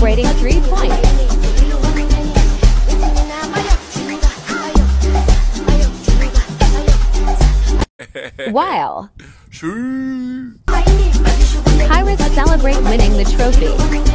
celebrating three points. While Pirates celebrate winning the trophy.